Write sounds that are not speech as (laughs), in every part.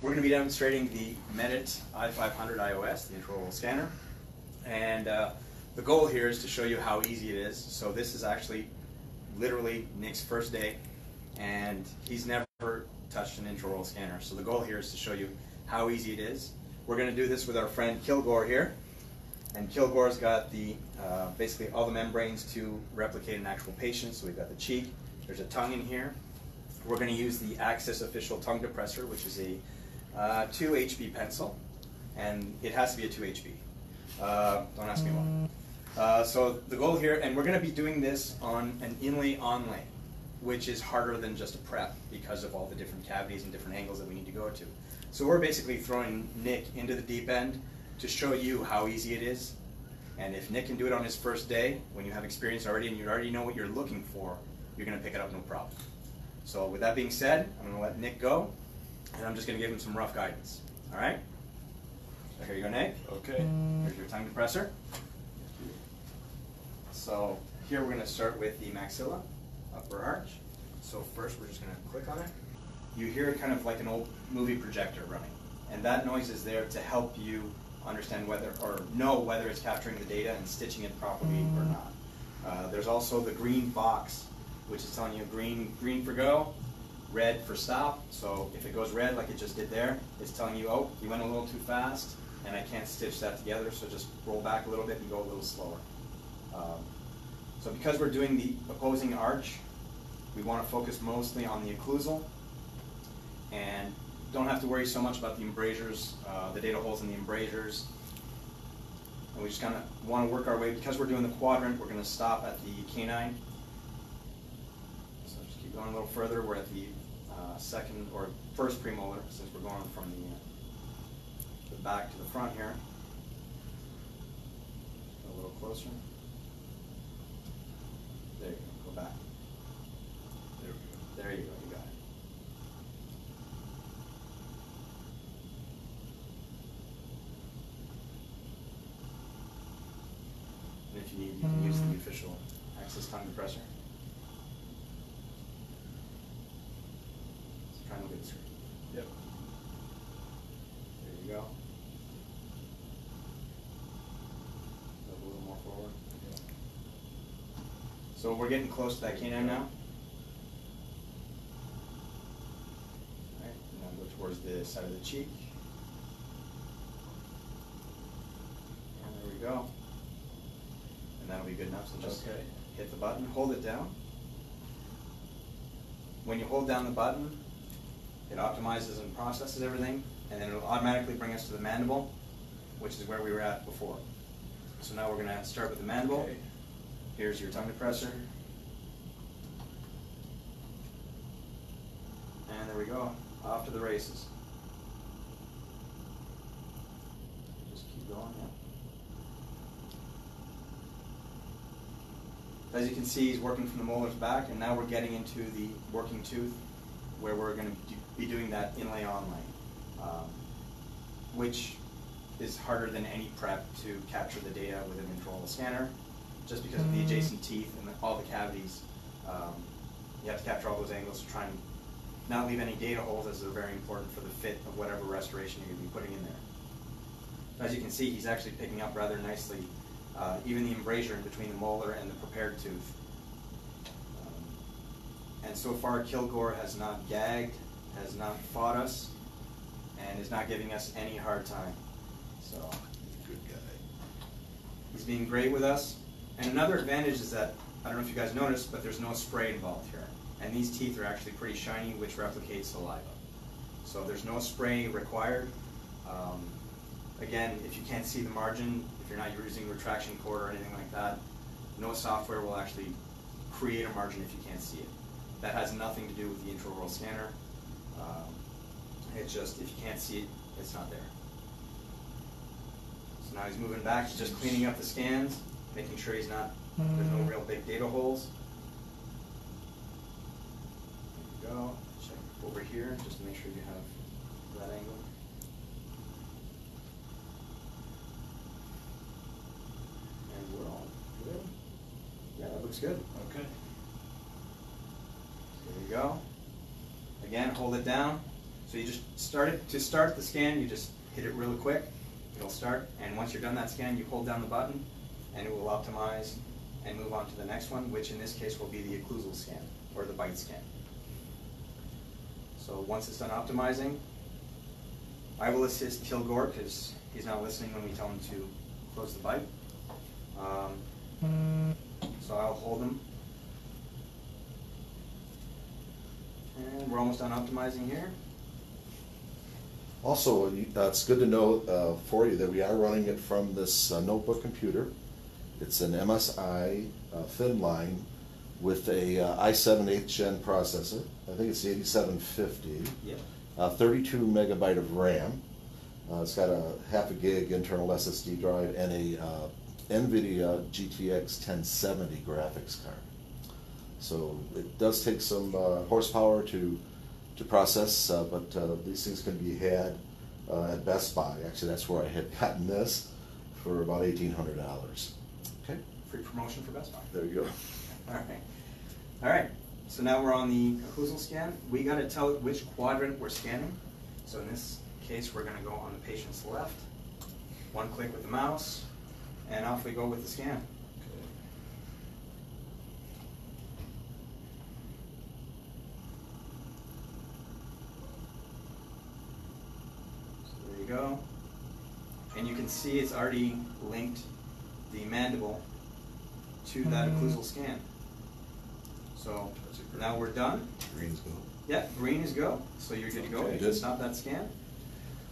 We're going to be demonstrating the Medit i500 iOS, the intraoral scanner. And uh, the goal here is to show you how easy it is. So this is actually literally Nick's first day, and he's never touched an intraoral scanner. So the goal here is to show you how easy it is. We're going to do this with our friend Kilgore here. And Kilgore's got the uh, basically all the membranes to replicate an actual patient. So we've got the cheek, there's a tongue in here. We're going to use the Axsys official tongue depressor, which is a uh, 2 HB pencil, and it has to be a 2 HB. Uh, don't ask me why. Uh, so the goal here, and we're going to be doing this on an inlay onlay, which is harder than just a prep because of all the different cavities and different angles that we need to go to. So we're basically throwing Nick into the deep end to show you how easy it is. And if Nick can do it on his first day, when you have experience already and you already know what you're looking for, you're going to pick it up no problem. So with that being said, I'm going to let Nick go, and I'm just going to give him some rough guidance. All right? So here you go, Nick. Okay. Here's your tongue depressor. So here we're going to start with the maxilla, upper arch. So first we're just going to click on it. You hear kind of like an old movie projector running, and that noise is there to help you understand whether or know whether it's capturing the data and stitching it properly or not. Uh, there's also the green box, which is telling you green green for go, red for stop. So if it goes red like it just did there, it's telling you, oh, you went a little too fast, and I can't stitch that together. So just roll back a little bit and go a little slower. Um, so because we're doing the opposing arch, we want to focus mostly on the occlusal and don't have to worry so much about the embrasures, uh, the data holes in the embrasures. And we just kind of want to work our way, because we're doing the quadrant, we're going to stop at the canine. Keep going a little further. We're at the uh, second or first premolar, since we're going from the, uh, the back to the front here. A little closer. There you go, go back. There we go. There you go, you got it. And if you need, you can use the official Axsys time depressor. So try and look screen. Yep. There you go. A little more forward. So we're getting close to that canine now. Alright, and now go towards the side of the cheek. And there we go. And that'll be good enough, so just Okay. hit the button, hold it down. When you hold down the button, it optimizes and processes everything, and then it'll automatically bring us to the mandible, which is where we were at before. So now we're gonna start with the mandible. Okay. Here's your tongue depressor. And there we go, off to the races. Just keep going, yeah. As you can see, he's working from the molars back, and now we're getting into the working tooth, where we're gonna be doing that inlay onlay, um, which is harder than any prep to capture the data with an intraoral scanner, just because of the adjacent teeth and all the cavities. Um, you have to capture all those angles to try and not leave any data holes, as they're very important for the fit of whatever restoration you're gonna be putting in there. As you can see, he's actually picking up rather nicely, uh, even the embrasure in between the molar and the prepared tooth. And so far, Kilgore has not gagged, has not fought us, and is not giving us any hard time. So, Good guy. he's being great with us. And another advantage is that, I don't know if you guys noticed, but there's no spray involved here. And these teeth are actually pretty shiny, which replicates saliva. So there's no spray required. Um, again, if you can't see the margin, if you're not using retraction cord or anything like that, no software will actually create a margin if you can't see it. That has nothing to do with the intraoral scanner. Um, it's just, if you can't see it, it's not there. So now he's moving back, he's just cleaning up the scans, making sure he's not, there's no real big data holes. There you go, check over here, just to make sure you have that angle. And we're all good. Yeah, that looks good. Okay. Go. Again, hold it down. So you just start it, to start the scan, you just hit it really quick, it'll start, and once you're done that scan, you hold down the button, and it will optimize and move on to the next one, which in this case will be the occlusal scan, or the bite scan. So once it's done optimizing, I will assist Kilgore, because he's not listening when we tell him to close the bite. Um, So I'll hold him. And we're almost done optimizing here. Also, uh, it's good to know uh, for you that we are running it from this uh, notebook computer. It's an MSI uh, thin line with a uh, i7 8th gen processor. I think it's the 8750. Yep. Uh, 32 megabyte of RAM. Uh, it's got a half a gig internal SSD drive and a uh, NVIDIA GTX 1070 graphics card. So it does take some uh, horsepower to to process, uh, but uh, these things can be had uh, at Best Buy. Actually, that's where I had (laughs) gotten this for about eighteen hundred dollars. Okay, Free promotion for Best Buy. there you go. (laughs) All right. All right. So now we're on the occlusal scan. We got to tell it which quadrant we're scanning. So in this case, we're going to go on the patient's left. One click with the mouse, and off we go with the scan. So there you go. And you can see it's already linked the mandible to that occlusal scan. So That's a great- now we're done. Greens go. Yeah, green is go, so you're good to go. Okay, You good. can stop that scan.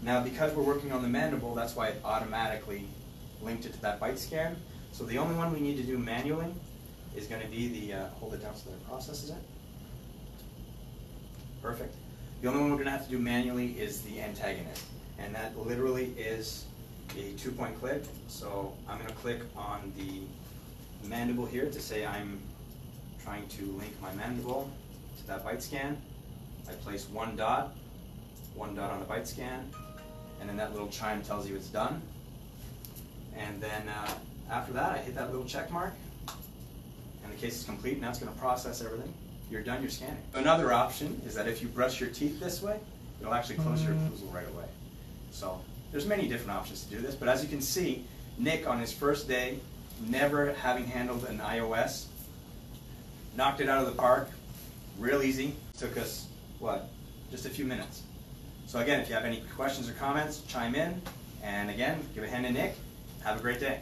Now, because we're working on the mandible, that's why it automatically linked it to that bite scan. So the only one we need to do manually is gonna be the, uh, hold it down so that it processes it. Perfect. The only one we're gonna have to do manually is the antagonist. And that literally is a two-point click. So I'm gonna click on the mandible here to say I'm trying to link my mandible to that bite scan. I place one dot, one dot on the bite scan, and then that little chime tells you it's done. And then uh, after that, I hit that little check mark, and the case is complete. Now it's going to process everything. You're done your scanning. Another option is that if you brush your teeth this way, it'll actually close your occlusal right away. So there's many different options to do this, but as you can see, Nick on his first day, never having handled an iOS, knocked it out of the park, real easy. Took us, what, just a few minutes. So again, if you have any questions or comments, chime in. And again, give a hand to Nick. Have a great day.